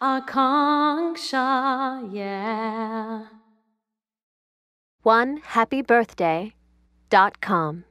Akanksha, yeah. One happy birthday dot com.